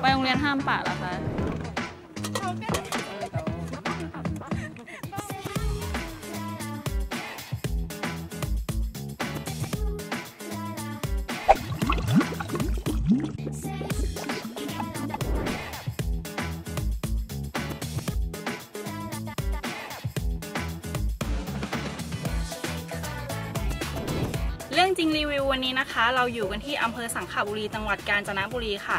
ไปโรงเรียนห้ามปะเหรอคะเรื่องจริงรีวิววันนี้นะคะ เราอยู่กันที่อำเภอสังขบุรีจังหวัดกาญจนบุรีค่ะ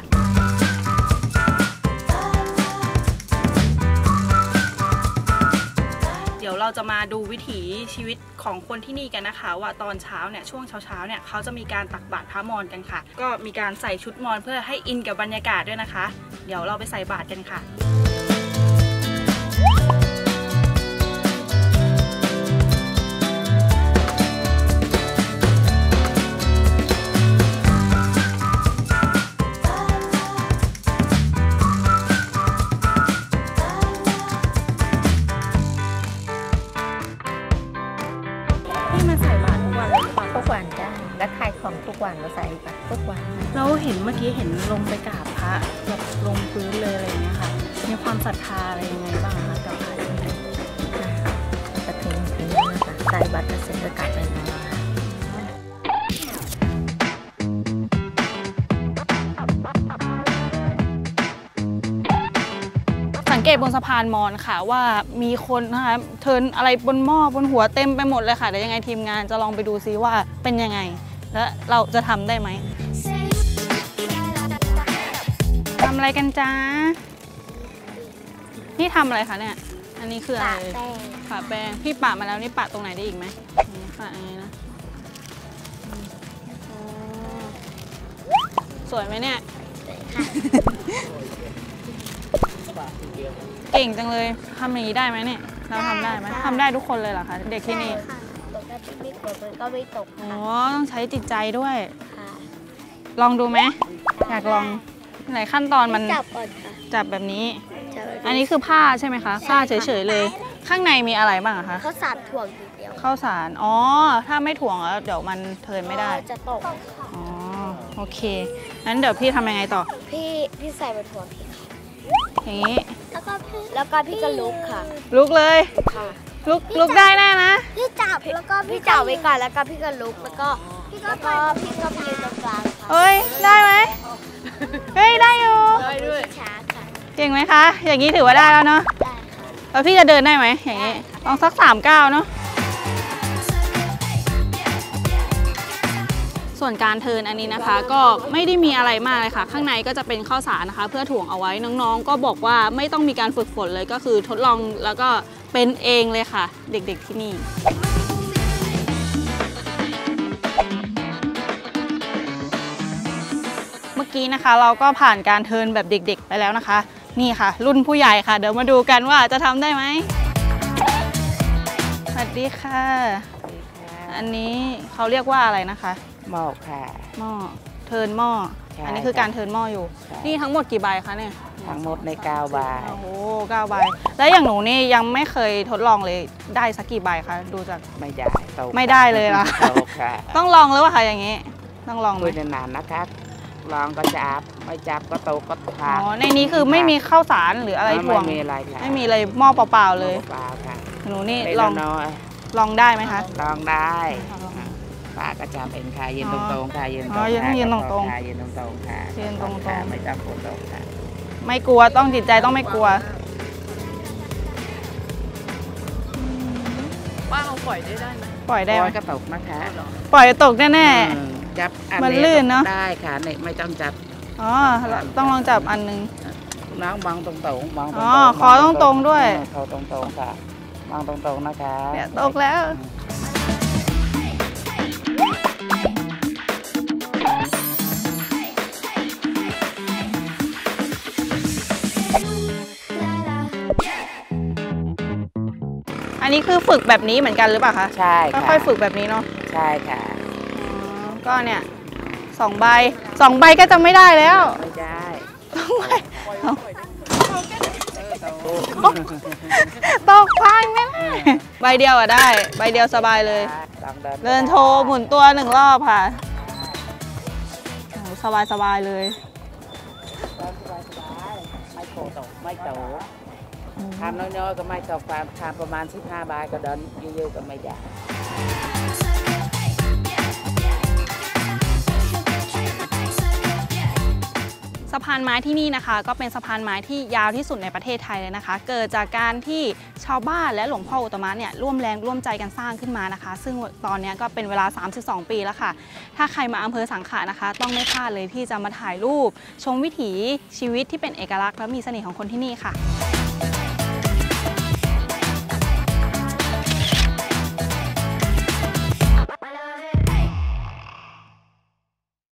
เดี๋ยวเราจะมาดูวิถีชีวิตของคนที่นี่กันนะคะ ว่าตอนเช้าเนี่ยช่วงเช้าๆเนี่ยเขาจะมีการตักบาตรพระมอญกันค่ะ ก็มีการใส่ชุดมอญเพื่อให้อินกับบรรยากาศด้วยนะคะ เดี๋ยวเราไปใส่บาตรกันค่ะ เราเห็นเมื่อกี้เห็นลงไปกราบพระแบบลงพื้นเลยอะไรเงี้ยค่ะ มีความศรัทธาอะไรยังไงบ้างคะกับพระที่นี่ะคะกระถิ่นถึงนะคะใส่บัตรเสร็จก็กลับไปนอนสังเกตบนสะพานมอญค่ะว่ามีคนนะคะเทินอะไรบนหม้อบนหัวเต็มไปหมดเลยค่ะเดี๋ยวยังไงทีมงานจะลองไปดูซิว่าเป็นยังไง และเราจะทำได้ไหม อะไรกันจ้า นี่ทำอะไรคะเนี่ย อันนี้คืออะไรปะแป้ง พี่ปะมาแล้วนี่ปะตรงไหนได้อีกไหมนี่ปะยังไงนะอืมอ๋อสวยไหมเนี่ย เก่งจังเลยทำอย่างนี้ได้ไหมเนี่ย เราทำได้ไหมทำได้ทุกคนเลยเหรอคะ เด็กที่นี่ค่ะปกติไม่กดมันก็ไม่ตกอ๋อค่ะต้องใช้จิตใจด้วยค่ะลองดูไหม อยากลอง ไหนขั้นตอนมันจับก่อนค่ะจับแบบนี้จับแบบอันนี้คือผ้าใช่ไหมคะผ้าเฉยๆเลย ข้างในมีอะไรบ้างอะคะเขาสาดถ่วงทีเดียวข้าวสารอ๋อถ้าไม่ถ่วงแล้วเดี๋ยวมันเทินไม่ได้จะตกอ๋อโอเคงั้นเดี๋ยวพี่ทำยังไงต่อ พี่พี่ใส่บนถ่วงพี่ค่ะอย่างนี้แล้วก็พี่แล้วก็พี่ก็ลุกค่ะ ลุกเลยค่ะลุกลุกได้แน่นะพี่จับแล้วก็พี่จับไว้ก่อนแล้วก็พี่ก็ลุกแล้วก็แล้วก็พี่ก็ไปยืนตรงกลางค่ะเอ้ยได้ไหม เฮ้ยได้อยู่ช้าค่ะเก่งไหมคะ อย่างนี้ถือว่าได้แล้วเนาะ ได้ค่ะแล้วพี่จะเดินได้ไหมอย่างนี้ ลองสักสามก้าวเนาะ ส่วนการเทิร์นอันนี้นะคะ ก็ไม่ได้มีอะไรมากเลยค่ะ ข้างในก็จะเป็นข้าวสารนะคะ เพื่อถ่วงเอาไว้น้องๆ ก็บอกว่าไม่ต้องมีการฝึกฝนเลยก็คือทดลองแล้วก็เป็นเองเลยค่ะ เด็กๆที่นี่ มื่อกี้นะคะ เราก็ผ่านการเทิร์นแบบเด็กๆ ไปแล้วนะคะ นี่ค่ะ รุ่นผู้ใหญ่ค่ะ เดี๋ยวมาดูกันว่าจะทำได้ไหมสวัสดีค่ะ อันนี้เขาเรียกว่าอะไรนะคะหมอกค่ะหม้อเทิร์นหม้อใช่อันนี้คือการเทิร์นหม้ออยู่ ใช่ นี่ทั้งหมดกี่ใบคะเนี่ยทั้งหมดในกาวบาย โอ้โหเก้าใบแล้วอย่างหนูนี่ยังไม่เคยทดลองเลยได้สักกี่ใบคะดูจาก ไม่ได้โตไม่ได้เลยล่ะโตค่ะต้องลองหรือเปล่าคะอย่างนี้ ต้องลองไหมคุยนานๆนะคะ ลองก็จับไม่จับก็โตก็อ๋พักอในนี้คือไม่มีข้าวสารหรืออะไรถ่วงไม่มีอะไรค่ะไม่มีเลยหม้อเปล่าๆเลยเปล่าค่ะหนูนี่เล็กลองน้อยลองได้ไหมคะลองได้ลองป้าก็จับเองค่ะยืนอ๋ตอรงๆค่ะยืนอ๋อยืนต้องยืนตรงๆค่ะยืนตรงๆค่ะยืนตรงๆค่ะไม่จับคนตรงค่ะ ไม่กลัวต้องจิตใจต้องไม่กลัวป้าเอาปล่อยได้ได้ไหมปล่อยได้ไหมโอ้ยก็ตกนะคะปล่อยตกแน่อืม จับอันมันลื่นเนอะ ได้ค่ะเนี่ยไม่ต้องจับๆอ๋อต้องลองจับอันหนึง น้องมองตรงๆมองตรงอ๋อๆขอตรงๆด้วย เออขอตรงๆค่ะมองตรงๆนะคะเนี่ยตกแล้ว อันนี้คือฝึกแบบนี้เหมือนกันหรือเปล่าคะใช่ค่ะค่อยๆฝึกแบบนี้เนาะ ใช่ค่ะอ๋อ ก็เนี่ยสองใบสองใบก็จะไม่ได้แล้วไม่ได้สองใบตกพังแน่ๆใบเดียวอะได้ ใบเดียวสบายเลยลองเดินเดินโชว์หมุนตัวหนึ่งรอบค่ะโอ้โหสบายสบายๆเลยโตโตไม่โตทำน้อยๆก็ไม่โตความทำประมาณ 15 บาทก็เดินเยอะๆก็ไม่ได้านไม้ที่นี่นะคะ ก็เป็นสะพานไม้ที่ยาวที่สุดในประเทศไทยเลยนะคะ เกิดจากการที่ชาวบ้านและหลวงพ่ออุตตมะเนี่ยร่วมแรงร่วมใจกันสร้างขึ้นมานะคะ ซึ่งตอนนี้ก็เป็นเวลา 32 ปีแล้วค่ะ ถ้าใครมาอำเภอสังขะนะคะ ต้องไม่พลาดเลยที่จะมาถ่ายรูป ชมวิถีชีวิตที่เป็นเอกลักษณ์และมีเสน่ห์ของคนที่นี่ค่ะ